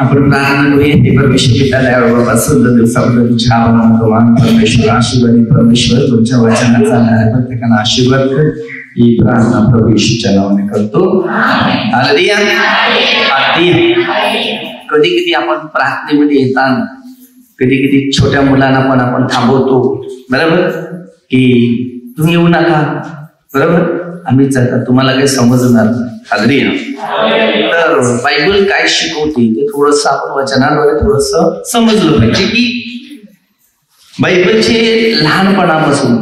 आपण प्रार्थना करूया हे परमेश्वर पिताला बाबा सुंदर दिवसाबद्दल तुझ्या भगवान परमेश्वर आशीर्वादी परमेश्वर तुमच्या वचनाचा न्याय प्रत्येकाला आशीर्वाद कर ही प्रार्थना प्रभू येशूच्या नावाने करतो हालेलुया. हालेलुया. कधी कधी आपण प्रार्थनेमध्ये येताना कधी कधी छोट्या मुलांना पण आपण थांबवतो बरोबर की तुम्ही येऊ नका बरोबर आम्ही जातात तुम्हाला काही समजणार? हालेलुया. तर बायबल काय शिकवते? ते थोडस आपण वचनाद्वारे थोडस समजलं पाहिजे की बायबलचे लहानपणापासून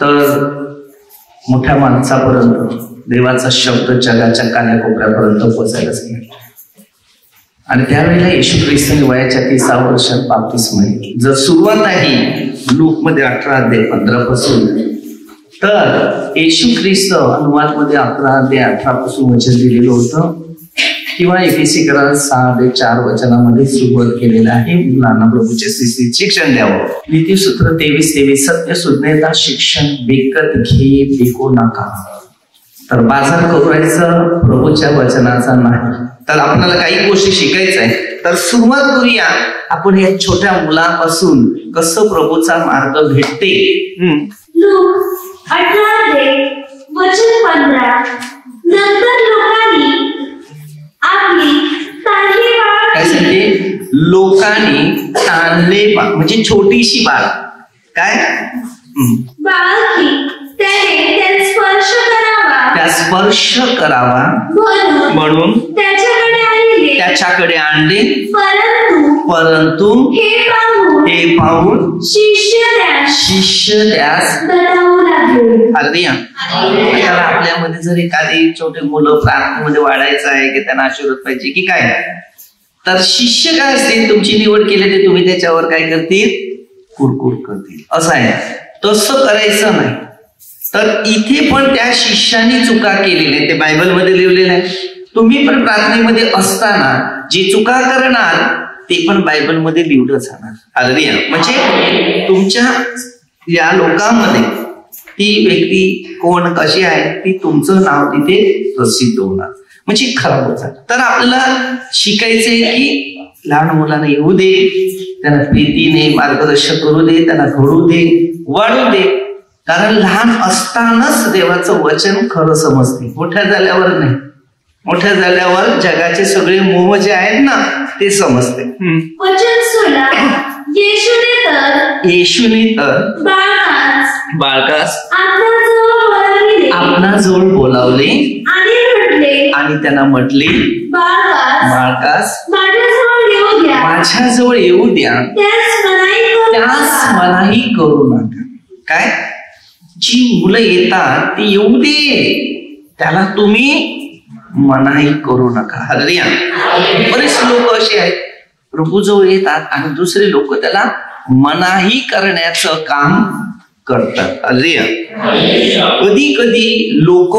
तर मोठ्या माणसापर्यंत देवाचा शब्द जगाच्या कान्याकोपऱ्यापर्यंत पोहोचायलाच नाही आणि त्यावेळेला येशू ख्रिस्ताने वयाच्या तिसा वर्षात बाप्तीस माहिती जर सुरुवात आहे लूकमध्ये अठरा अध्याय पंधरा पासून तर येशू ख्रिस्त अनुवादमध्ये अकरा ते अठरा पासून वचन दिलेलं होतं. किंवा एपीसी करार सहा ते चार वचनामध्ये सुरुवात केलेलं आहे. मुलांना प्रभूचे शिस्तीत शिक्षण द्यावं. नीतीसूत्र तेवीस तेवीस सत्य सुज्ञता शिक्षण विकत घे विकू नका. तर बाजार करायचं प्रभूच्या वचनाचा नाही. तर आपल्याला काही गोष्टी शिकायचं आहे. तर सुरुवात करूया. आपण या छोट्या मुलापासून कसं प्रभूचा मार्ग भेटते? अठरा ते वचन पंधरा. नंतर लोकांनी आपली ताजी काय बाळ सांगते? लोकांनी ताणले बा- म्हणजे छोटीशी बाळ. काय. बाळकी त्याने त्यात स्पर्श करावा. त्या स्पर्श करावा. म्हणून म्हणून? त्याच्याकडे त्याच्याकडे आणले. परंतु परंतु हे पाहून हे पाहून शिष्य त्यास शिष्य त्यास दटावू लागले. हालेलुया. त्याला आपल्यामध्ये जर एखादी छोटे मुलं प्रार्थनेमध्ये वाढायचं आहे की त्यांना आशीर्वाद पाहिजे की काय? तर शिष्य काय असतील? तुमची निवड केली ते तुम्ही त्याच्यावर काय करतील? कुरकुर करतील. असं आहे. तसं करायचं नाही. तर इथे पण त्या शिष्याने चुका केलेल्या ते बायबलमध्ये लिहिलेलं आहे. तुम्ही पण प्रार्थनेमध्ये असताना जी चुका करणार ते पण बायबलमध्ये लिहिलं जाणार. हालेलुया. म्हणजे तुमच्या या लोकांमध्ये ती व्यक्ती कोण कशी आहे ती तुमचं नाव तिथे प्रसिद्ध होणार. म्हणजे खराब होत. तर आपल्याला शिकायचंय की लहान मुलांना येऊ दे त्यांना प्रीतीने मार्गदर्शन करू दे त्यांना घडू दे वाढू दे. कारण लहान असतानाच देवाचं वचन खरं समजते. मोठ्या झाल्यावर नाही. मोठ्या झाल्यावर जगाचे सगळे मोह जे आहेत ना ते समजते. हम्म. वचन सोला येशूने तर येशूने तर बाळास बाळकास आपणाजवळ बोलाविले. आणि म्हटले आणि त्यांना म्हटले बाळकास माझ्याजवळ येऊ द्या. माझ्याजवळ येऊ द्या. त्यास. मलाही करू नका. काय? जी मुलं येतात ती येऊ दे. त्याला तुम्ही मनाई करू नका. हल्ल्या बरेच लोक असे आहेत. प्रभूजवळ येतात आणि दुसरे लोक त्याला मनाही करण्याचं काम करतात. हल्लिया कधी कधी लोक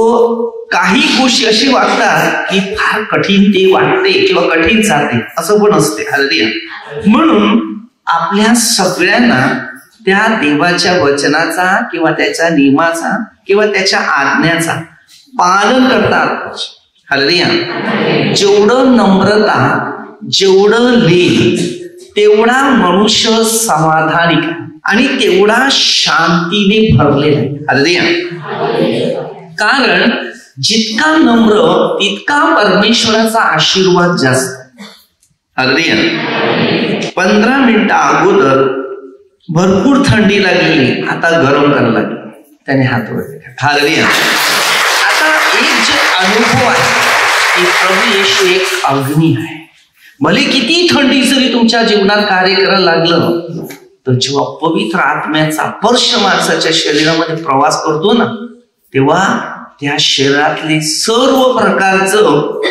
काही गोष्टी अशी वागतात की फार कठीण ते वाटते किंवा कठीण जाते. असं पण असते. हल्लिया म्हणून आपल्या सगळ्यांना त्या देवाच्या वचनाचा किंवा त्याच्या नियमाचा किंवा त्याच्या आज्ञाचा पालन करतात हल्ल्या जेवढं नम्रता जेवढं लेख तेवढा मनुष्य समाधानिक आणि तेवढा शांतीने भरलेला आहे. हल्ल्या कारण जितका नम्र तितका परमेश्वराचा आशीर्वाद जास्त. अगदी पंधरा मिनिटं अगोदर भरपूर थंडी लागली आता गरम करायला लागली. त्याने हात वर आता एक जे अनुभव आहे की प्रभू येशू एक अग्नी आहे. भले किती थंडी जरी तुमच्या जीवनात कार्य करायला लागलं तर जेव्हा पवित्र आत्म्याचा स्पर्श माणसाच्या शरीरामध्ये प्रवास करतो ना तेव्हा त्या शरीरातले सर्व प्रकारचं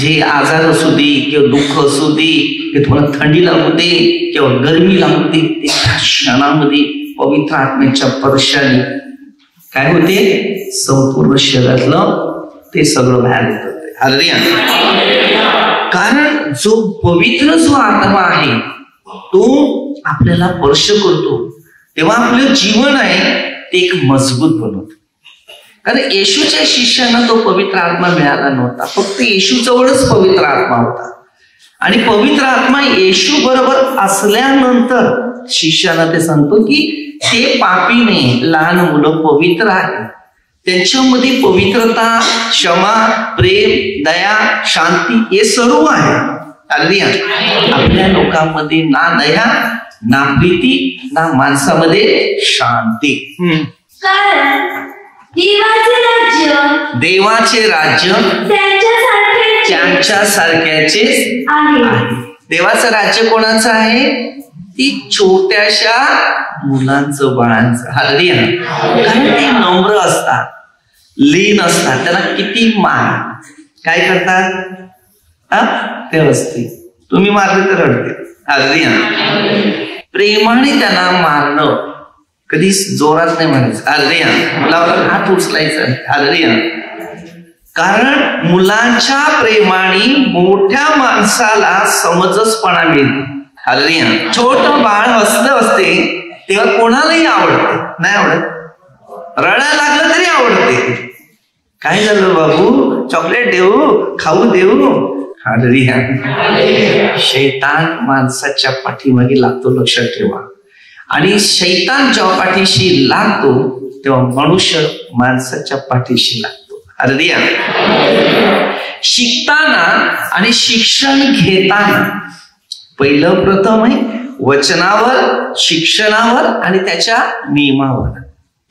जे आजार असू दे किंवा दुःख असू दे किंवा तुम्हाला थंडी लागू दे किंवा गरमी लागू दे ते त्या क्षणामध्ये पवित्र आत्म्याच्या स्पर्शाने काय होते? संपूर्ण शरीरातलं ते सगळं बाहेर येतं कारण जो पवित्र जो आत्मा आहे तो आपल्याला स्पर्श करतो. तेव्हा आपलं जीवन आहे ते एक मजबूत बनवत. कारण येशूच्या शिष्यांना तो पवित्र आत्मा मिळाला नव्हता. फक्त येशू जवळच पवित्र आत्मा होता. आणि पवित्र आत्मा येशू बरोबर असल्यानंतर शिष्याला ते सांगतो की ते पापीने लहान मुलं पवित्र आहे त्यांच्यामध्ये पवित्रता क्षमा प्रेम दया शांती हे सर्व आहे. अगदी आपल्या लोकांमध्ये ना दया ना प्रीती ना माणसामध्ये शांती. देवाचे राज्य देवाचे राज्य त्यांच्यासारखेच त्यांच्या सारख्याचे देवाचं राज्य कोणाचं आहे? ती छोट्याशा मुलांचं बाळांचं. हल्ली कारण ते नम्र असतात. लीन असतात. त्याला किती मार? काय करतात? हा? ते असते तुम्ही मारले तर रडते अगदी प्रेमाने त्यांना मारणं कधीच जोरात नाही म्हणायचं. हल्ली मुलावर हात उचलायचा. हल्ली कारण मुलांच्या प्रेमाने मोठ्या माणसाला समजसपणा मिळतो. हल्ली छोट बाळ हसलं असते तेव्हा कोणालाही आवडते. नाही आवडत? रडायला लागलं तरी आवडते. काय झालं बाबू? चॉकलेट देऊ? खाऊ देऊ? हल्ली शैतान माणसाच्या पाठीमागे लागतो लक्षात ठेवा. आणि शैतान जेव्हा पाठीशी लागतो तेव्हा मनुष्य माणसाच्या पाठीशी लागतो. हल्ली शिकताना आणि शिक्षण घेताना पहिलं प्रथम आहे वचनावर शिक्षणावर आणि त्याच्या नियमावर.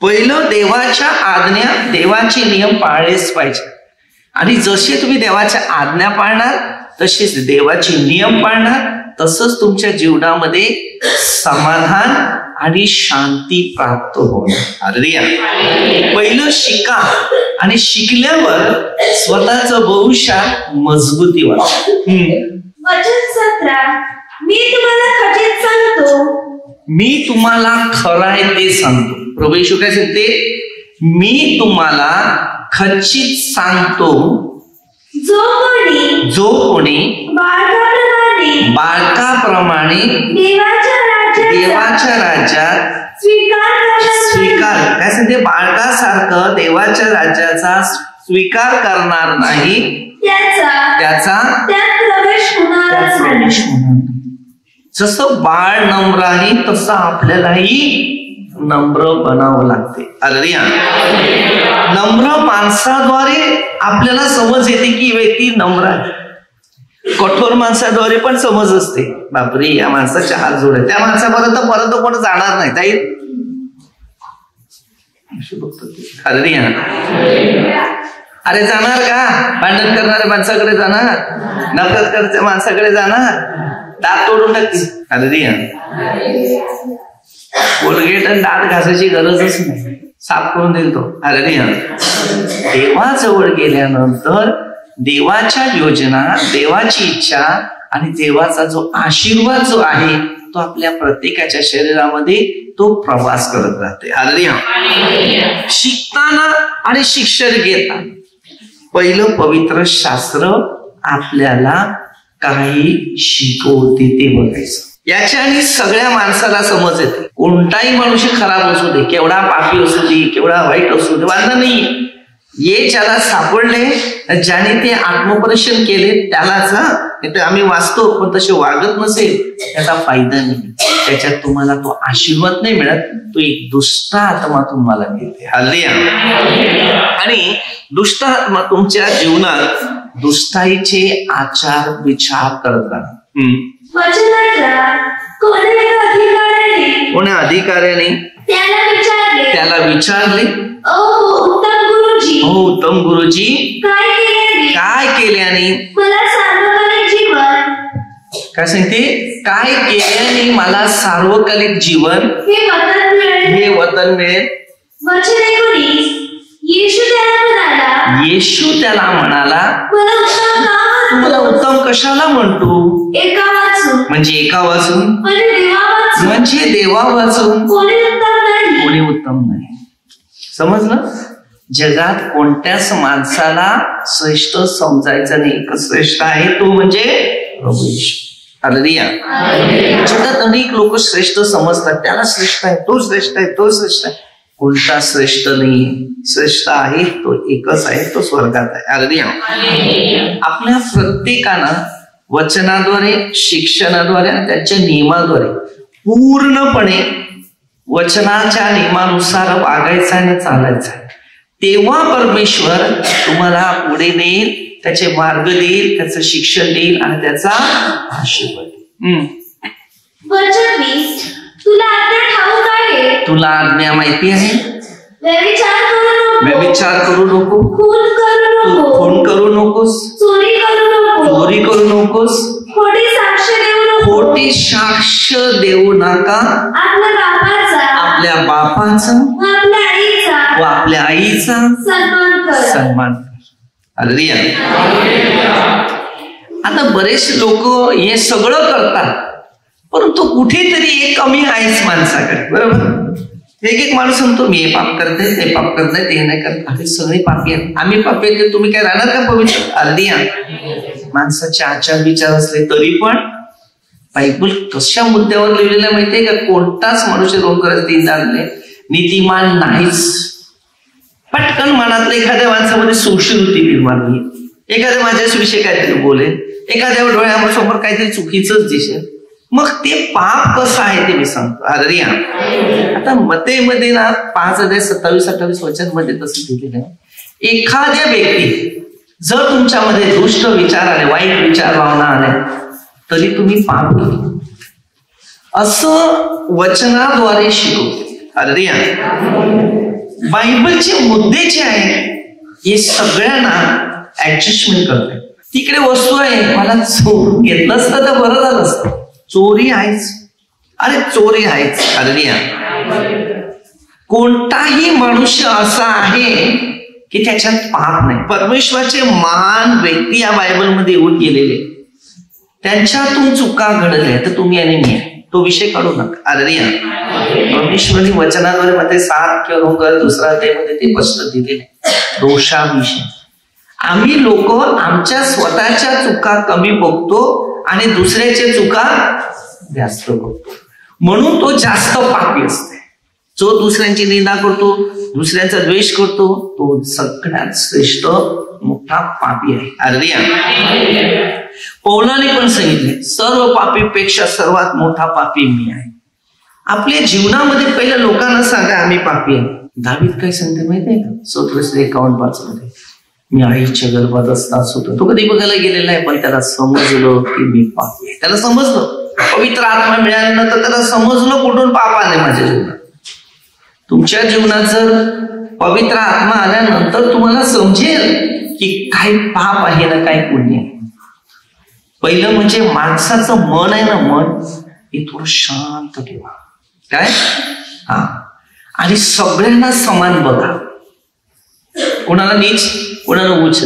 पहिलं देवाच्या आज्ञा देवाचे नियम पाळलेच पाहिजे. आणि जसे तुम्ही देवाच्या आज्ञा पाळणार तसेच देवाचे नियम पाळणार तसंच तुमच्या जीवनामध्ये समाधान आणि शांती प्राप्त होणार. अरे पहिलं शिका आणि शिकल्यावर स्वतःच भविष्यात मजबूती वाटत वचन सतरा. मी तुम्हाला खचित सांगतो. मी तुम्हाला खरं आहे ते सांगतो. प्रभू येशू काय सांगते? मी तुम्हाला खचित सांगतो. जो कोणी जो कोणी बाळकाप्रमाणे बाळकाप्रमाणे देवाच्या राज्यात स्वीकार स्वीकार. काय सांगते? बाळकासारखं देवाच्या राज्याचा स्वीकार करणार नाही. त्याचा त्याचा त्यात प्रवेश होणार नाही. जसं बाळ नम्र आहे तसं आपल्यालाही नम्र बनावं लागते. अरे नम्र माणसाद्वारे आपल्याला समज येते की व्यक्ती नम्र आहे. कठोर माणसाद्वारे पण समज असते. बापरे या माणसाच्या हात जोड. त्या माणसापर्यंत परत कोण जाणार नाही ताई? अरे अरे जाणार का? भांडण करणाऱ्या माणसाकडे जाणार? नफरत करणाऱ्या माणसाकडे जाणार? दात तोडून टाकते अरे कोलगेट आणि दात घासायची गरजच नाही. साफ करून देईल तो. अरे देवाजवळ गेल्यानंतर देवाच्या योजना देवाची इच्छा आणि देवाचा जो आशीर्वाद जो आहे तो आपल्या प्रत्येकाच्या शरीरामध्ये तो प्रवास करत राहते. अरे शिकताना आणि शिक्षण घेताना. पहिलं पवित्र शास्त्र आपल्याला काही शिकवते ते बघायचं. याच्याने सगळ्या माणसाला समज येते. कोणताही मनुष्य खराब असू दे केवढा पापी असू दे केवढा वाईट असू दे वांधा नाही ये ज्याला सापडले ज्याने ते आत्मपरीक्षण केले त्यालाच हा आम्ही वाचतो पण तसे वागत नसेल त्याचा फायदा नाही. त्याच्यात तुम्हाला तो आशीर्वाद नाही मिळत तो एक दुष्ट आत्मा तुम्हाला मिळते हल्ली आणि दुष्ट आत्मा तुमच्या जीवनात दुष्टाईचे आचार विचार करत राहणार कोण्या अधिकाऱ्याने त्याला विचारले हो उत्तम गुरुजी काय केल्याने काय सांगते? काय केल्याने मला सार्वकालिक जीवन? हे वतन मिळेल. हे येशू त्याला म्हणाला. मला उत्तम कशाला म्हणतो? एका वाचून. म्हणजे एका वाचून? म्हणजे देवा वाचून. म्हणजे देवा वाचून? कोणी उत्तम नाही. कोणी उत्तम नाही. समजलं? जगात कोणत्याच माणसाला श्रेष्ठ समजायचं नाही. एक श्रेष्ठ आहे तो म्हणजे प्रभू. जगात अनेक लोक श्रेष्ठ समजतात. त्याला श्रेष्ठ आहे तो श्रेष्ठ आहे तो श्रेष्ठ आहे. कोणता श्रेष्ठ नाही? श्रेष्ठ आहे तो एकच आहे तो स्वर्गात आहे. अगदी. आपल्या प्रत्येकानं वचनाद्वारे शिक्षणाद्वारे आणि त्याच्या नियमाद्वारे पूर्णपणे वचनाच्या नियमानुसार वागायचं आणि चालायचं आहे. तेव्हा परमेश्वर तुम्हाला पुढे नेईल त्याचे मार्ग देईल त्याचं शिक्षण देईल आणि त्याचा आशीर्वाद तुला आज्ञा ठाऊक आहे. तुला आज्ञा माहिती आहे? व्यभिचार करू नको. व्यभिचार करू नको. खून करू नको. खून करू नकोस. चोरी करू नको. चोरी करू नकोस. खोटी साक्ष देऊ नको. खोटी साक्ष देऊ नका. आपल्या बापाचा. आपल्या बापाचा. व आपल्या आईचा. व आपल्या आईचा. सन्मान कर. सन्मान कर. हालेलुया. आता बरेच लोक हे सगळं करतात. परंतु कुठेतरी एक कमी आहेच माणसाकडे बरोबर? एक एक माणूस म्हणतो मी हे पाप करते ते पाप करते ते नाही करत. अरे सगळे पापी आहेत आम्ही पापी आहेत तुम्ही काय राहणार का पवित्र? अर्धिया माणसाचे आचार विचार असले तरी पण बायबल कशा मुद्द्यावर लिहिलेला माहितीये का? कोणताच मनुष्य रोग करत देणार नाही नीतिमान नाहीच. पटकन मनातलं एखाद्या माणसामध्ये सुशिवृत्ती निर्माण होईल. एखाद्या माझ्याविषयी काहीतरी बोलेल. एखाद्या डोळ्यासमोर काहीतरी चुकीचंच दिसेल. मग ते पाप कसं आहे ते मी सांगतो. आदरिया आता मतेमध्ये ना पाच हजार सत्तावीस अठ्ठावीस वचनमध्ये तसं दिलेलं आहे. एखाद्या व्यक्ती जर तुमच्यामध्ये दुष्ट विचार आले वाईट विचार भावना आल्या तरी तुम्ही पाप केले असं वचनाद्वारे शिकवते आदरिया बायबलचे मुद्दे जे आहे हे सगळ्यांना ऍडजस्टमेंट करते. तिकडे वस्तू आहे मला चोर घेतलं असतं तर बरं झालं असतं. चोरी आहेच. अरे चोरी आहेच. अगदी कोणताही मनुष्य असा आहे की त्याच्यात पाहत नाही. परमेश्वराचे महान व्यक्ती या बायबलमध्ये येऊन गेलेले. त्यांच्यातून चुका घडल्या तर तुम्ही आणि मी. तो विषय काढू नका. आदरिया परमेश्वरी वचनाद्वारे मध्ये सात किंवा रोग दुसरा मध्ये ते स्पष्ट दिलेले. दोषाविषयी. आम्ही लोक आमच्या स्वतःच्या चुका कमी बघतो आणि दुसऱ्याच्या चुका जास्त करतो म्हणून तो जास्त पापी असते. जो दुसऱ्यांची निंदा करतो दुसऱ्यांचा द्वेष करतो तो सगळ्यात श्रेष्ठ मोठा पापी आहे. अरिया पौलाने पण सांगितले सर्व पापीपेक्षा सर्वात मोठा पापी मी आहे. आपल्या जीवनामध्ये पहिल्या लोकांना सांगा आम्ही पापी आहे. दहावीत काय सांगते माहिती आहे का? सतराशे एकावन्न पाच मध्ये. मी आईच्या गर्भात असता होतो. तो कधी बघायला गेलेला आहे पण त्याला समजलं की मी पापी त्याला समजलं. पवित्र आत्मा मिळाल्यानंतर त्याला समजलं कुठून पाप आले माझ्या जीवनात. तुमच्या जीवनात जर पवित्र आत्मा आल्यानंतर तुम्हाला समजेल की काय पाप आहे ना काय पुण्य आहे. पहिलं म्हणजे माणसाचं मन आहे ना मन हे थोडं शांत ठेवा. काय? हा. आणि सगळ्यांना समान बघा. कोणाला नीच कोणाला उच्च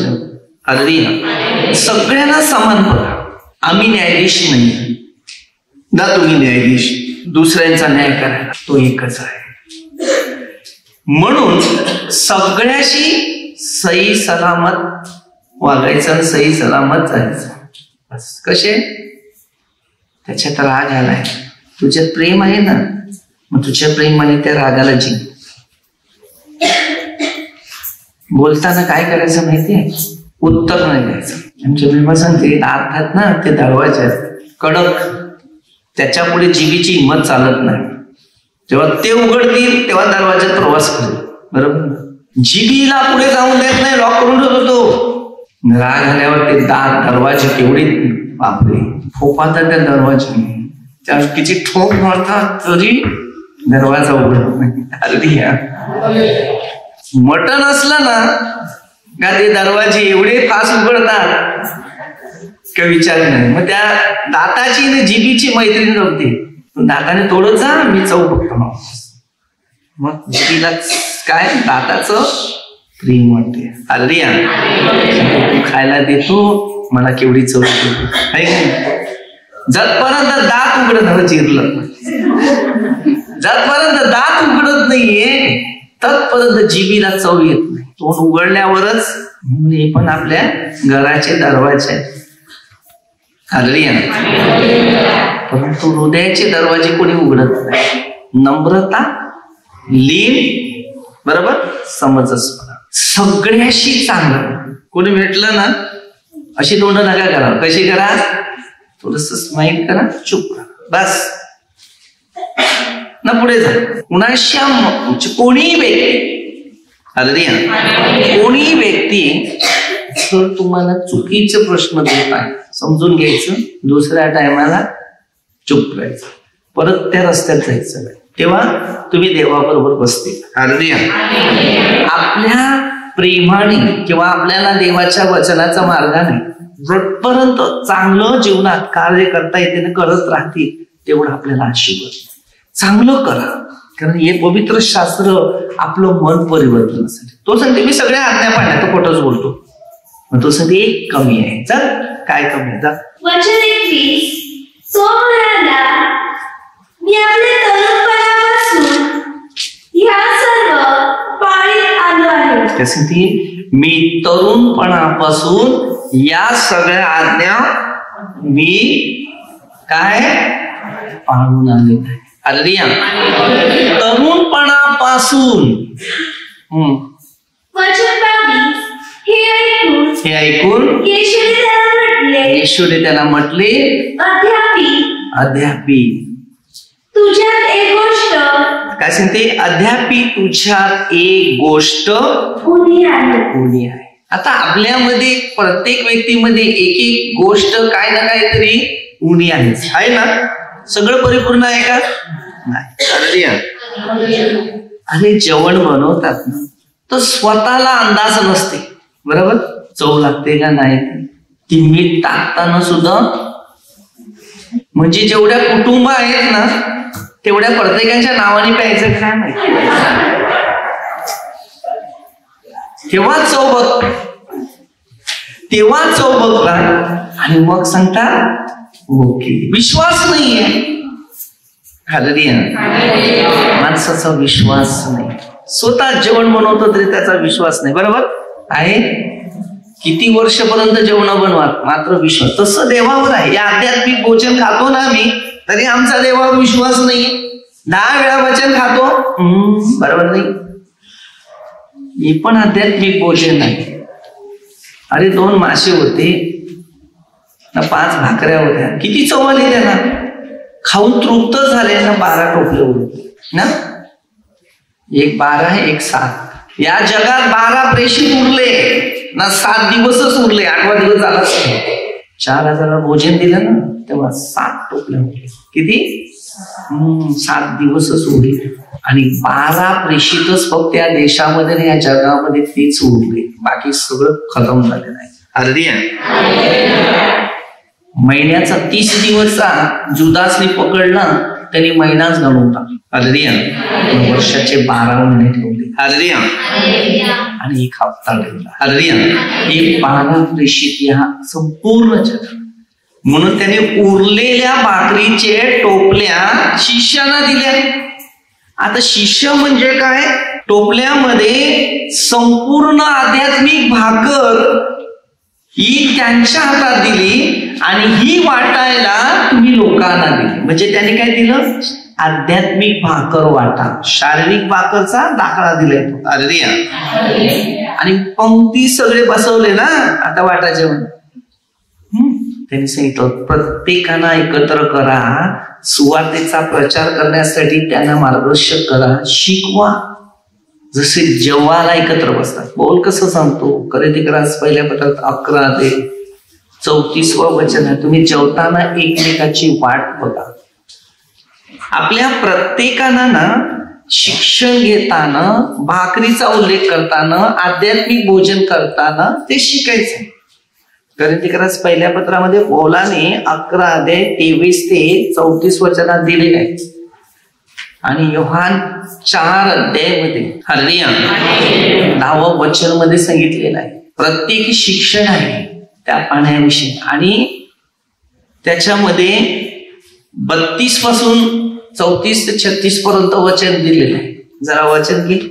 अगदी ना. सगळ्यांना समान बघा आम्ही न्यायाधीश नाही. ना तुम्ही न्यायाधीश दुसऱ्यांचा न्याय करायला तो एकच आहे. म्हणून सगळ्याशी सही सलामत वागायचं आणि सही सलामत जायचं. बस. कसे? त्याच्यात राग आलाय. तुझ्यात प्रेम आहे ना मग तुझ्या प्रेमाने त्या रागाला जिंक. बोलताना काय करायचं माहितीये? उत्तर नाही द्यायचं. आमच्या बिंबा सांगते अर्थात ना ते दळवायचे कडक. त्याच्या पुढे जीवीची हिंमत चालत नाही. जेव्हा ते उघडतील तेव्हा दरवाज्यात प्रवास करेल. बरोबर जीबीला पुढे जाऊन देत नाही लॉक करून ठेवतो तो. राग आल्यावर ते दार दरवाजे केवढे बापरे. फोपातात त्या दरवाजे. त्या किती ठोक मारतात तरी दरवाजा उघडत नाही. अगदी मटण असलं ना का ते दरवाजे एवढे फास्ट उघडतात का विचार नाही. मग त्या दाताची आणि जिबीची मैत्रीण नव्हती दाताने तोडत जा मी चव बघतो मग. जिबीला काय? दाताच प्रेम वाटते. आलरिया तू खायला देतो मला केवढी चव येते जतपर्यंत दात उघडत चिरलं जतपर्यंत दात उघडत नाहीये तत्पर्यंत जीबीला चव येत नाही. तोंड उघडल्यावरच हे पण आपल्या घराचे दरवाजे आहेत. हालेलुया. परंतु हृदयाचे दरवाजे कोणी उघडत नाही. नम्रता लीन बरोबर? समजस्पणा. सगळ्याशी चांगलं. कोणी भेटलं ना अशी तोंड नका करा. कशी करा? थोडस स्माईल करा चुप करा. बस. ना पुढे जा. कुणाशा म्हणजे कोणीही व्यक्ती अरे कोणी व्यक्ती जर तुम्हाला चुकीचे प्रश्न देत आहे समजून घ्यायचं दुसऱ्या टायमाला चुप राहायचं. परत त्या रस्त्यात जायचं नाही. तेव्हा तुम्ही देवाबरोबर बसते. हार्दिया आपल्या प्रेमाने किंवा आपल्याला देवाच्या वचनाचा मार्गाने जोपर्यंत चांगलं जीवनात कार्य करता येते ना करत राहते तेवढं आपल्याला आशीर्वाद. चांगलं करा. कारण हे पवित्र शास्त्र आपलं मन परिवर्तनासाठी. तो सांगते मी सगळ्या आज्ञा पाहण्या तो खोटच बोलतो. तो सांगते एक कमी आहे. चल काय कमी आहे? जा. वचन एकवीस तो म्हणाला मी आपल्या तरुणपणापासून ह्या सर्व पाळीत आलो आहे. काय सांगते मी तरुणपणापासून या सगळ्या आज्ञा मी काय? पाळून आले अल्रिया तरुणपणापासून. हे ऐकून हे येशूने त्याला म्हटले. अध्यापी. अध्यापी. तुझ्यात एक गोष्ट काय सांगते? अध्यापी तुझ्यात एक गोष्ट उभी आहे. आता आपल्यामध्ये प्रत्येक व्यक्तीमध्ये एक एक गोष्ट काय ना काहीतरी उणी आहे ना? सगळं परिपूर्ण आहे का? नाही. अरे जेवण बनवतात ना तर स्वतःला अंदाज नसते. बरोबर? चव लागते का नाही? ते. मीठ टाकताना सुद्धा. म्हणजे जेवढ्या कुटुंब आहेत ना तेवढ्या प्रत्येकाच्या नावाने प्यायचं काय माहिती तेव्हा चव बघ. तेव्हा चव बघता आणि मग सांगता ओके. विश्वास नाहीये हालेलुया. माणसाचा विश्वास नाही. स्वतः जेवण बनवतो तरी त्याचा विश्वास नाही. बरोबर? आहे? किती वर्षपर्यंत जेवण बनवा मात्र विश्वास. तसं देवावर आहे. या आध्यात्मिक भोजन खातो ना आम्ही तरी आमचा देवावर विश्वास नाहीये. दहा वेळा वचन खातो. हम्म, बरोबर नाही. मी पण आध्यात्मिक भोजन आहे. अरे दोन मासे होते. पाच भाकऱ्या होत्या. किती चव आली त्यांना खाऊन तृप्त झाले ना बारा टोपले उरले ना? एक बारा एक सात. या जगात बारा प्रेषित उरले. ना सात दिवसच उरले. आठवा दिवस झालाच नाही चार हजाराला भोजन दिलं ना तेव्हा सात टोपले उरले किती? हम्म, सात दिवसच उरले. आणि बारा प्रेषितच फक्त या देशामध्ये या जगामध्ये तेच उरले. बाकी सगळं खतम झालेलं आहे अर्धी महिन्याचा तीस दिवसचा जुदासने पकडला त्याने महिनाच गणून टाकला. अर्धिया वर्षाचे बारा महिने ठेवले. अर्धिया आणि एक हप्ता ठेवला. अर्धिया हे बारा प्रेषित या संपूर्ण जगात. म्हणून त्याने उरलेल्या भाकरीचे टोपल्या शिष्याला दिल्या. आता शिष्य म्हणजे काय? टोपल्यामध्ये संपूर्ण आध्यात्मिक भाकर ही त्यांच्या हातात दिली आणि ही वाटायला तुम्ही लोकांना दिली. म्हणजे त्याने काय दिलं? आध्यात्मिक भाकर वाटा. शारीरिक भाकरचा दाखला दिलाय तो. अर्धिया आणि पंक्ती सगळे बसवले ना आता वाटा जेवण. त्यांनी सांगितलं प्रत्येकाला एकत्र करा सुवार्तेचा प्रचार करण्यासाठी त्यांना मार्गदर्शक करा शिकवा. जसे जेवायला एकत्र बसतात. बोल कसं सांगतो? खरेदी करा पहिल्या पत्रात अकरा ते चौतीसवं वचन आहे. तुम्ही जेवताना एकमेकाची वाट बघा. आपल्या प्रत्येकाना ना शिक्षण घेताना भाकरीचा उल्लेख करताना आध्यात्मिक भोजन करताना ते शिकायचं खरेदीकरास पहिल्या पत्रामध्ये पौलाने अकरा अध्याय तेवीस ते चौतीस वचनात दिलेले आहे. आणि योहान चार अध्यायमध्ये हरिया दहावं वचनमध्ये सांगितलेलं आहे. प्रत्येक शिक्षण आहे. त्या पाण्याविषयी. आणि त्याच्यामध्ये बत्तीसपासून चौतीस ते छत्तीस पर्यंत वचन दिलेलं आहे. जरा वचन घे.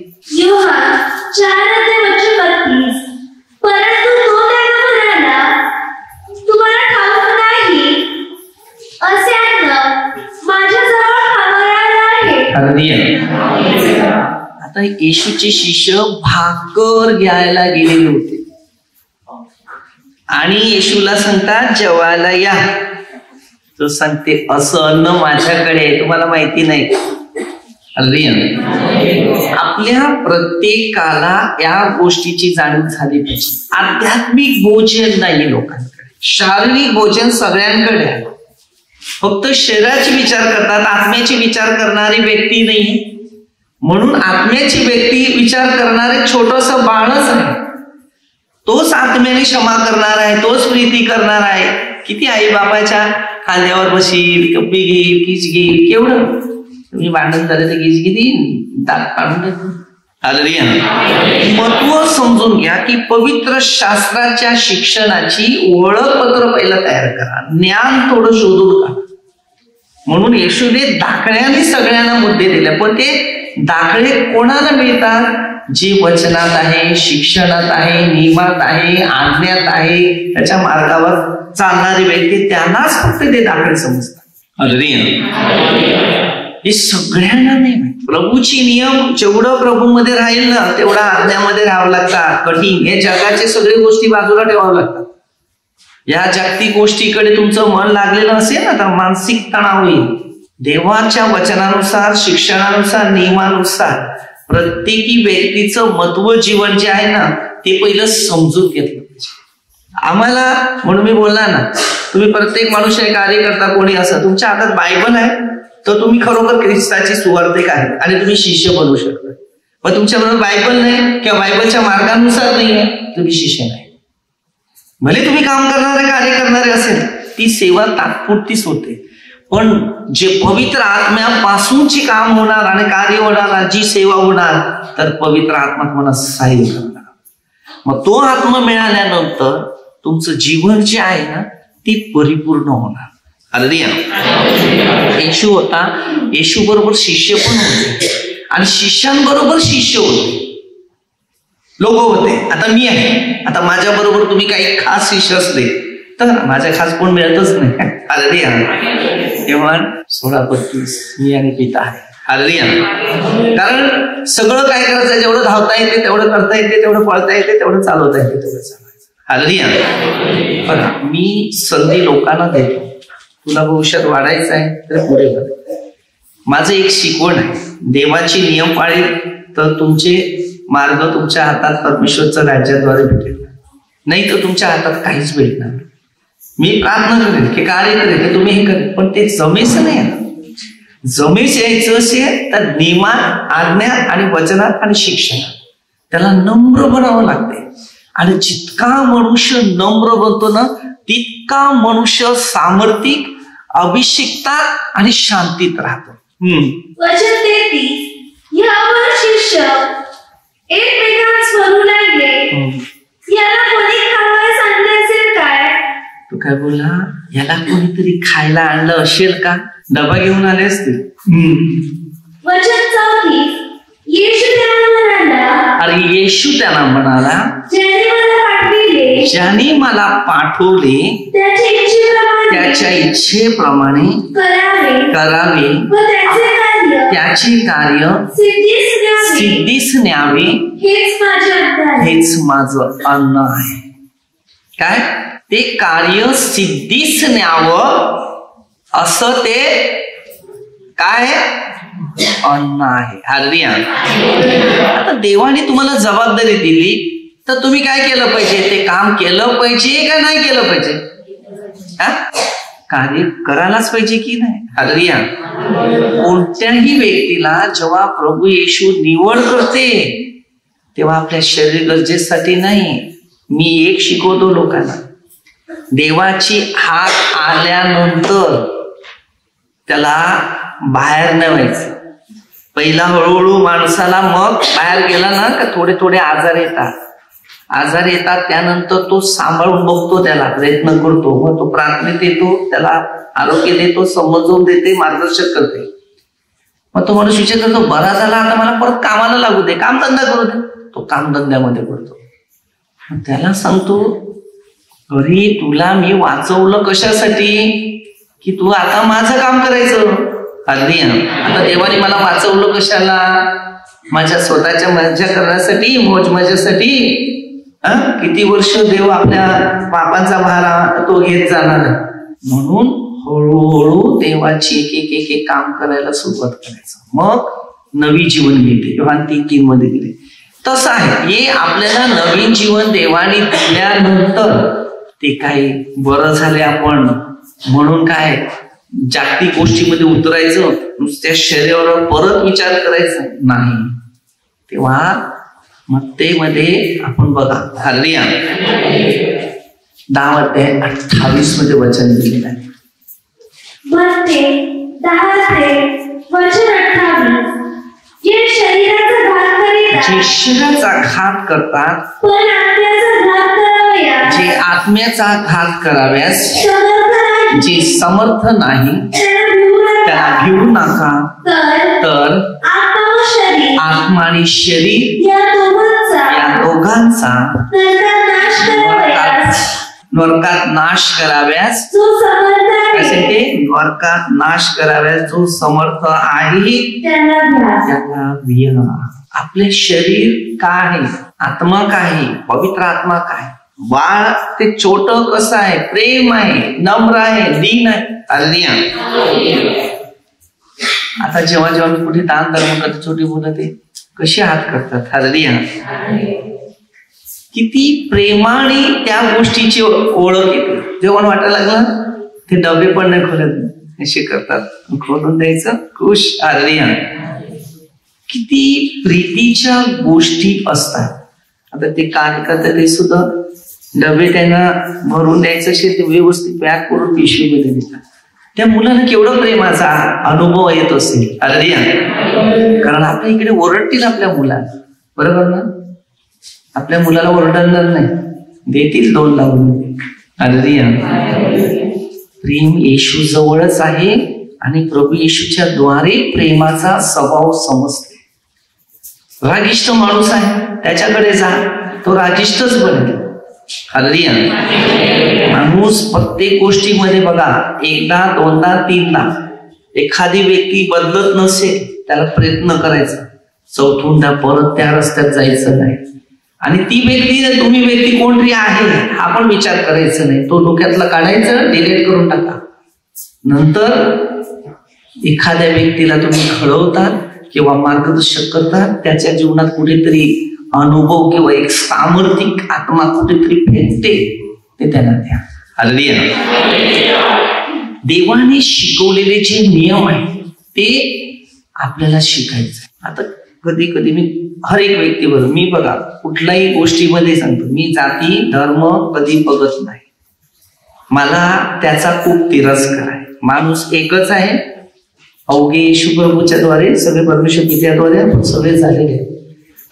आता येशूचे शिष्य भाकर घ्यायला गेलेले होते. आणि येशूला सांगतात जेवायला या. तो सांगते असं अन्न माझ्याकडे आहे तुम्हाला माहिती नाही. आपल्या प्रत्येकाला या गोष्टीची जाणीव झाली पाहिजे. आध्यात्मिक भोजन नाही लोकांकडे. शारीरिक भोजन सगळ्यांकडे आहे. फक्त शरीराचे विचार करतात आत्म्याचे विचार करणारी व्यक्ती नाही. म्हणून आत्म्याची व्यक्ती विचार करणारे छोटस बाळच आहे तोच आत्म्याने क्षमा करणार आहे तोच प्रीती करणार आहे. किती आई बापाच्या खांद्यावर बसील कप्पी घेईल किच घेईल केवढं? तुम्ही भांडण झालं तर किच घेतील दात काढून महत्त्व समजून घ्या की पवित्र शास्त्राच्या शिक्षणाची ओळखपत्र पहिला तयार करा. ज्ञान थोडं शोधून का म्हणून येशूने दाखल्याने सगळ्यांना मुद्दे दिले पण ते दाखले कोणाला मिळतात? जे वचनात आहे शिक्षणात आहे नियमात आहे आज्ञात आहे त्याच्या मार्गावर चालणारी व्यक्ती त्यांनाच फक्त ते दाखले समजतात. हे सगळ्यांना नाही प्रभूची नियम जेवढं प्रभूमध्ये राहील ना तेवढा आज्ञामध्ये राहावं लागतात. कठीण. हे जगाचे सगळे गोष्टी बाजूला ठेवावं लागतात. या जागतिक गोष्टीकडे तुमचं मन लागलेलं असेल ना तर मानसिक तणाव येईल. देवाच्या वचनानुसार शिक्षणानुसार नियमानुसार प्रत्येकी व्यक्तीचं महत्त्व जीवन जे आहे ना ते पहिलं समजून घेतलं पाहिजे. आम्हाला म्हणून मी बोलला ना तुम्ही प्रत्येक माणूस कार्य करता कोणी असं तुमच्या हातात बायबल आहे तर तुम्ही खरोखर ख्रिस्ताची सुवर्धक आहे आणि तुम्ही शिष्य बनवू शकता. मग तुमच्याबरोबर बायबल नाही किंवा बायबलच्या मार्गानुसार नाही आहे तुम्ही शिष्य नाही. भले तुम्ही काम करणारे कार्य करणारे असेल ती सेवा तात्पुरतीच होते. पण जे पवित्र आत्म्यापासूनची काम होणार आणि कार्य होणार जी सेवा होणार तर पवित्र आत्मा तुम्हाला सहाय्य करणार. मग तो आत्मा मिळाल्यानंतर तुमचं जीवन जे आहे ना ते परिपूर्ण होणार. अरे येशू होता. येशू बरोबर शिष्य पण होते. आणि शिष्यांबरोबर शिष्य होते. लोक होते. आता मी आहे. आता माझ्या बरोबर तुम्ही काही खास शिष्य असले तर माझ्या खास कोण मिळतच नाही. अरे तेव्हा सोळा बत्तीस मी आणि पिता आहे कारण सगळं काय करायचं जेवढं धावता येते तेवढं करता येते तेवढं पळता येते तेवढं चालवता येते तेवढं चालायचं बघा मी संधी लोकांना देतो. तुला भविष्यात वाढायचं आहे तर पुढे कर माझं एक शिकवण आहे. देवाची नियम पाळील तर तुमचे मार्ग तुमच्या हातात परमेश्वरच्या राज्याद्वारे भेटेल. नाही तर तुमच्या हातात काहीच भेटणार मी प्रार्थना करेन की कार्य करेन की तुम्ही हे करेल पण ते जमेच नाही जमेच यायचं असेल तर नियमात आज्ञा आणि वचनात आणि शिक्षणात त्याला नम्र बनावं लागते. आणि जितका मनुष्य नम्र बनतो ना तितका मनुष्य सामर्थ्यिक अभिषिकतात आणि शांतीत राहतो. वचन तेहतीस यावर शिष्य एकमेकांस म्हणू लागले. याला कोणी काय बोला याला कोणीतरी खायला आणलं असेल का? डबा घेऊन आले म्हणाला अरे येशू त्यांना म्हणाला ज्याने मला पाठविले त्याच्या इच्छेप्रमाणे करावे. करावे. व त्याचे कार्य त्याचे कार्य सिद्धीस न्यावे. हेच माझं अन्न आहे. काय? ते कार्य सिद्धीस न्यावं असं ते काय? अन्न आहे. हररिया आता देवाने तुम्हाला जबाबदारी दिली तर तुम्ही काय केलं पाहिजे? ते काम केलं पाहिजे का नाही केलं पाहिजे? कार्य करायलाच पाहिजे की नाही? हररिया कोणत्याही व्यक्तीला जेव्हा प्रभू येशू निवड करते तेव्हा आपल्या शरीर गरजेसाठी नाही. मी एक शिकवतो लोकांना. देवाची हात आल्यानंतर त्याला बाहेर व्हायचं पहिला हळूहळू माणसाला मग बाहेर गेला ना का थोडे थोडे आजार येतात. आजार येतात त्यानंतर तो सांभाळून बघतो त्याला प्रयत्न करतो. मग तो प्रार्थना येतो त्याला आरोग्य देतो समजून देते मार्गदर्शन करते. मग तो माणूस विचार करतो बरा झाला आता मला परत कामाला लागू दे कामधंदा करू दे. तो कामधंद्यामध्ये पडतो त्याला सांगतो अरे तुला मी वाचवलं कशासाठी? की तू आता माझं काम करायचं? अगदी आता देवाने मला वाचवलं कशाला? माझ्या स्वतःच्या मजा करण्यासाठी मोज मजासाठी किती वर्ष देव आपल्या पापांचा भारा तो घेत जाणार? म्हणून हळूहळू देवाची एक एक एक काम करायला सुरुवात करायचं. मग नवी जीवन मिळते. किंवा तीन तीन मध्ये दिले तसं आहे. हे आपल्याला नवीन जीवन देवाने दिल्यानंतर ते काही बरं झाले आपण. म्हणून काय जागतिक गोष्टीमध्ये उतरायचं नुसत्या शरीरावर परत विचार करायचा नाही. तेव्हा मत्तेमध्ये आपण बघा हरिया दहा अध्याय अठ्ठावीसमध्ये वचन दिलेलं आहे. मत्ते दहा ते वचन अठ्ठावीस. जे शरीर जे शरीराचा घात करतात पण आत्म्याचा घात जे आत्म्याचा घात कराव्यास जे समर्थ नाही त्याला. घेऊ नका. तर आत्मा आणि शरीर या दोघांचा. नरकात नाश करावयास. नरकात नाश कराव्यास. जो समर्थ कसे ते नरकात नाश कराव्यास जो समर्थ आहे. त्याला आपले शरीर काय आहे? आत्मा काय आहे? पवित्र आत्मा काय बाळ ते छोट कसं आहे? प्रेम आहे नम्र आहे दीन आहे. हल्लिया आता जेव्हा जेव्हा मी कुठे दान धर्म करते छोटी मुलं ते कशी हात करतात? हल्लिया किती प्रेमाने त्या गोष्टीची ओळख येते. जेवण वाटायला लागलं ते डबे पण नाही खोलत. असे करतात. खोलून द्यायचं. खुश. हल्लिया किती प्रीतीच्या गोष्टी असतात. आता ते काय करतात ते सुद्धा डबे त्यांना भरून द्यायचं असेल ते व्यवस्थित पॅक करून पिशवीमध्ये देतात. त्या मुलांना केवढं प्रेमाचा अनुभव येत असेल. अरे कारण आपल्या इकडे ओरडतील आपल्या मुलाला बरोबर ना? आपल्या मुलाला ओरडणार नाही. देतील दोन लावून. अरे प्रेम येशू जवळच आहे आणि प्रभू येशूच्या द्वारे प्रेमाचा स्वभाव समजते. रागिष्ट माणूस आहे त्याच्याकडे जा. तो रागिष्टच बनेल. हल्लिया माणूस प्रत्येक गोष्टीमध्ये बघा एकदा दोनदा तीनदा. एखादी व्यक्ती बदलत नसेल त्याला प्रयत्न करायचा. चौथूनदा परत त्या रस्त्यात जायचं नाही. आणि ती व्यक्ती तुम्ही व्यक्ती कोणतरी आहे हा पण विचार करायचा नाही. तो डोक्यातला काढायचं डिलीट करून टाका. नंतर एखाद्या व्यक्तीला तुम्ही खळवतात किंवा मार्गदर्शक करतात त्याच्या जीवनात कुठेतरी अनुभव किंवा एक सामर्थ्यिक आत्मा कुठेतरी भेटते ते त्यांना द्या. हल्लिया देवाने शिकवलेले जे नियम आहेत ते आपल्याला शिकायचं आता कधी कधी मी हर एक व्यक्तीवर मी बघा कुठल्याही गोष्टीमध्ये सांगतो मी जाती धर्म कधी बघत नाही. मला त्याचा खूप तिरस्कार आहे. माणूस एकच आहे अवघे येशू प्रभूच्या द्वारे सगळे परमेश्वर पित्याद्वारे आपण सगळे झालेले आहेत.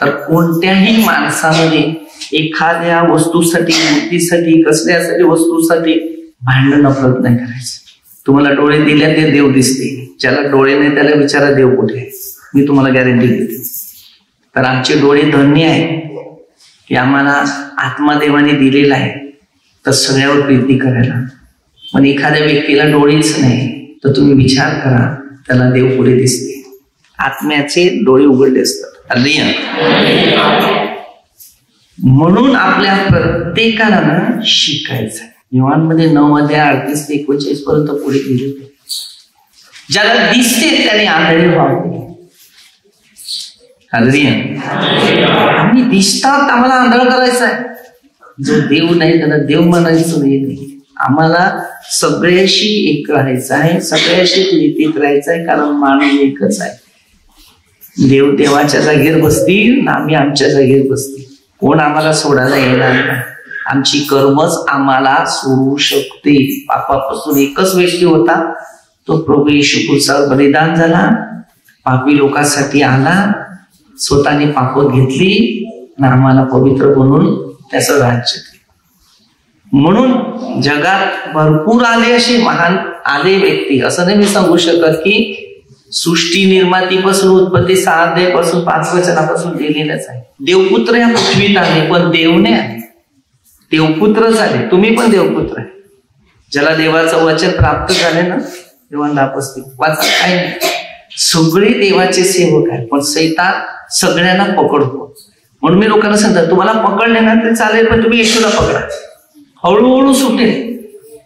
तर कोणत्याही माणसामध्ये एखाद्या वस्तूसाठी मूर्तीसाठी कसल्यासाठी वस्तूसाठी भांडण नफरत नाही करायचं. तुम्हाला डोळे दिल्या ते देव दिसते ज्याला डोळे नाही त्याला विचारा देव कुठे आहे? मी तुम्हाला गॅरंटी देते. तर आमचे डोळे धन्य आहे की आम्हाला आत्मादेवाने दिलेला आहे. तर सगळ्यावर प्रीती करायला. पण एखाद्या व्यक्तीला डोळेच नाही. तर तुम्ही विचार करा. त्याला देव पुढे दिसते आत्म्याचे डोळे उघडले असतात. म्हणून आपल्या प्रत्येकाला ना शिकायचं निवांमध्ये नऊ मध्ये अडतीस ते एकोणचाळीस पर्यंत पुढे गेले. ज्याला दिसते त्याने आंधळे व्हावे. आम्ही दिसतात आम्हाला आंधळ करायचं आहे जो देव नाही त्याला देव म्हणायचं नाही. आम्हाला सगळ्याशी एक राहायचं आहे सगळ्याशी नीतीत राहायचं आहे कारण मानव एकच आहे. देव देवाच्या जागेवर बसतील ना आम्ही आमच्या जागेवर बसतील. कोण आम्हाला सोडायला येणार नाही. आमची कर्मच आम्हाला सोडू शकते. पापापासून एकच व्यक्ती होता. तो प्रभू येशू बलिदान झाला. पापी लोकांसाठी आला. स्वतःने पाप घेतली. आणि आम्हाला पवित्र बनवून त्याचं राज्य केलं म्हणून जगात भरपूर आले असे महान आले व्यक्ती. असं नाही मी सांगू शकत की सृष्टी निर्मातीपासून उत्पत्ती सहा पाच वचनापासून लिहिलेलंच आहे. देवपुत्र या पृथ्वीत आले पण देव नाही आले. देवपुत्र झाले. तुम्ही पण देवपुत्र आहे. ज्याला देवाचं वचन प्राप्त झाले ना देवांना पस्तीस वाचा काय नाही. सगळे देवाचे सेवक आहेत पण सैता सगळ्यांना पकडतो. म्हणून मी लोकांना सांगतो तुम्हाला पकडले ना ते चालेल पण तुम्ही येशूला पकडा. हळूहळू सुटेल.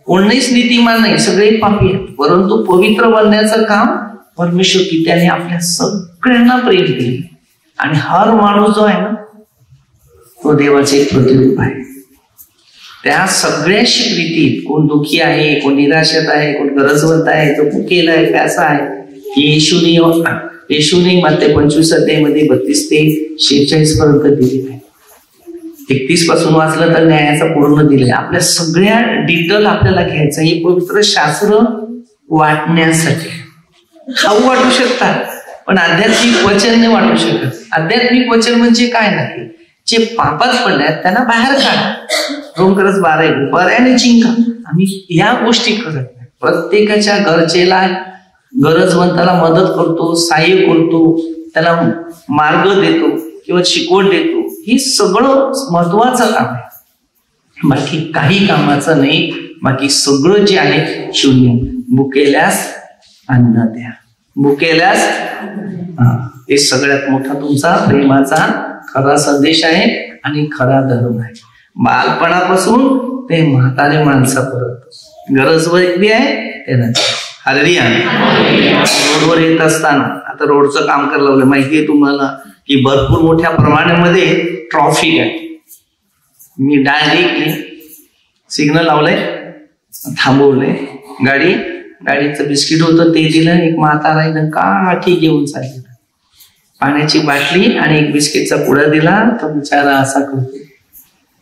कोणीच नीतिमान नाही सगळे पापी आहेत. परंतु पवित्र बनण्याचं काम परमेश्वर की त्याने आपल्या सगळ्यांना प्रेम दिले आणि हर माणूस जो आहे ना तो देवाचे एक प्रतिरूप आहे. त्या सगळ्याशी प्रीतीत कोण दुःखी आहे कोण निराशेत आहे कोण गरजवंत आहे तो भुकेला आहे कसा आहे. येशूने येशूने माते पंचवीस अध्यायमध्ये बत्तीस ते शेहेचाळीस पर्यंत दिली आहे. एकतीसपासून वाचलं तर न्यायाचा पूर्ण दिलंय. आपल्या सगळ्या डिटेल आपल्याला घ्यायचं हे पवित्र शास्त्र वाटण्यासाठी. खाऊ वाटू शकतात पण आध्यात्मिक वचन नाही वाटू शकत. आध्यात्मिक वचन म्हणजे काय नाही? जे पापात पडल्यात त्यांना बाहेर काढा. रोम करत बारा बऱ्याने चिंका आम्ही या गोष्टी करत नाही. प्रत्येकाच्या गरजेला गरजवंताला मदत करतो सहाय्य करतो त्याला मार्ग देतो किंवा शिकवण देतो. हे सगळं महत्वाचं काम आहे. बाकी काही कामाचं नाही बाकी सगळं जे आहे शून्य. भुकेल्यास अन्न द्या. भुकेल्यास हे सगळ्यात मोठा तुमचा प्रेमाचा खरा संदेश आहे आणि खरा धर्म आहे. बालपणापासून ते म्हातारे माणसापर्यंत. गरज व्यक्ती आहे ते हरिया रोडवर येत असताना आता रोडचं काम करायला लावलं माहिती आहे तुम्हाला? की भरपूर मोठ्या प्रमाणामध्ये ट्रॉफिक आहे. मी डायरेक्ट सिग्नल लावलंय थांबवलंय. गाडी गाडीचं बिस्किट होतं ते दिलं एक म्हातारा काठी घेऊन चाललेलं. पाण्याची बाटली आणि एक बिस्किटचा पुडा दिला तो बिचारा असा करतो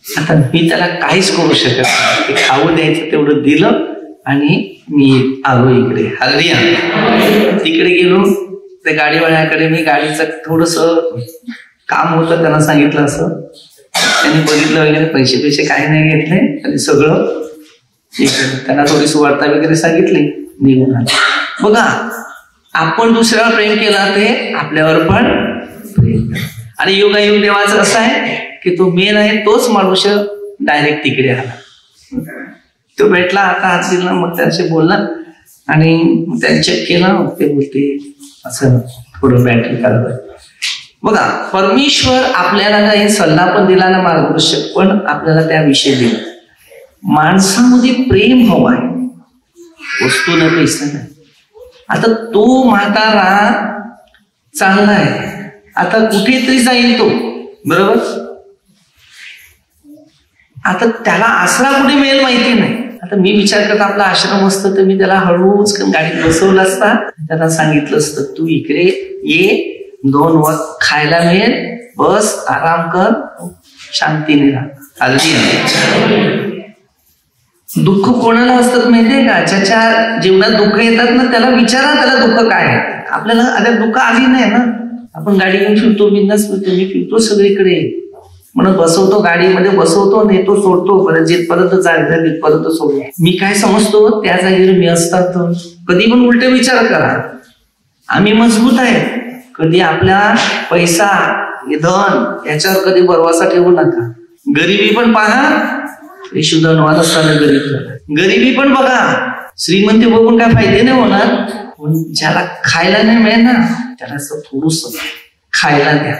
आता मी त्याला काहीच करू शकत नाही. खाऊ द्यायचं तेवढं दिलं आणि मी आलो इकडे. हल्ली तिकडे गेलो त्या गाडीवाल्याकडे मी गाडीचं थोडस काम होतं त्यांना सांगितलं असं. त्यांनी बघितलं वगैरे पैसे पैसे काही नाही घेतले आणि सगळं त्यांना थोडी सुवार्ता वगैरे सांगितली निघून आले. बघा आपण दुसऱ्यावर प्रेम केला ते आपल्यावर पण प्रेम आणि योगायोग देवाचं असं आहे की तो मेन आहे तोच माणूस डायरेक्ट तिकडे आला. तो भेटला आता हात दिला मग त्यांचे बोलला आणि त्यांनी चेक केला ते बोलते असं पुढे बॅटरी काढत बघा परमेश्वर आपल्याला काही सल्ला पण दिला ना मार्गदर्शक पण आपल्याला त्याविषयी दिला. माणसामध्ये प्रेम हवं आहे. वस्तू न पैसा नाही. आता तो म्हातारा चांगला आहे. आता कुठेतरी जाईल तो. बरोबर? आता त्याला आसरा कुठे मिळेल माहिती नाही. आता मी विचार करत आपला आश्रम असतं तर मी त्याला हळूच गाडीत बसवलं असता. त्याला सांगितलं असतं तू इकडे ये दोन वर खायला मिळेल. बस आराम कर. शांतीने राहा. दुःख कोणाला असतात माहितीये का? ज्याच्या जीवनात दुःख येतात ना त्याला विचारा त्याला दुःख काय आहे. आपल्याला आता दुःख आली नाही ना. आपण गाडी घेऊन फिरतो बिंदास फिरतो मी फिरतो सगळीकडे. म्हणून बसवतो गाडीमध्ये बसवतो नेतो सोडतो परत जिथपर्यंत जायचं तिथपर्यंत सोडतो. मी काय समजतो? त्या जागेवर मी असतात. कधी पण उलटे विचार करा. आम्ही मजबूत आहे. कधी आपला पैसा धन याच्यावर कधी बरवासा ठेवू नका. गरिबी पण पहा. यशुधनवाद असताना गरीब गरिबी पण बघा. श्रीमंती बघून काय फायदे नाही होणार. पण ज्याला खायला नाही मिळेल ना त्याला असं थोडस खायला द्या.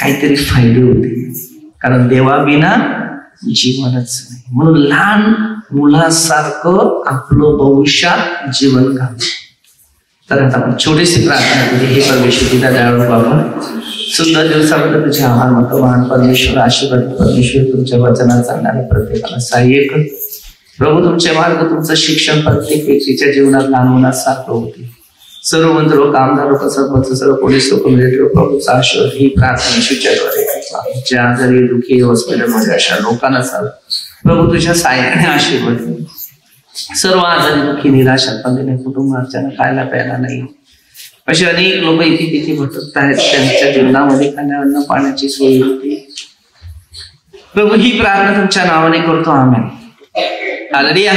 काहीतरी फायदे होते. कारण देवाविना जीवनच नाही. म्हणून लहान मुलासारखं आपलं भविष्यात जीवन घाल तर आता आपण छोटीशी प्रार्थना केली हे परमेश्वर तिला दयाळू बाबा सुंदर दिवसाबद्दल तुझे आभार मानतो. महान परमेश्वर आशीर्वाद परमेश्वर तुमच्या वचनात चालणाऱ्या प्रत्येकाला सहाय्य कर. प्रभू तुमचे मार्ग तुमचं शिक्षण प्रत्येक व्यक्तीच्या जीवनात लहान मुलासारखं होते. सर्व मंत्र कामदार लोक सरपंच सर्व पोलीस लोक मिलिटरी प्रभूचा ही प्रार्थना शिक्षाद्वारे ज्या आजारी दुखी हॉस्पिटलमध्ये अशा लोकांना चाल. प्रभू तुझ्या साह्याने आशीर्वाद सर्व आजारी दुःखी निराशा पण कुटुंबाच्या खायला प्यायला नाही. असे अनेक लोक इथे तिथे भटकत आहेत. त्यांच्या जीवनामध्ये खाण्यावरनं पाण्याची सोय होती. प्रभू ही प्रार्थना तुमच्या नावाने करतो. आम्ही आलरिया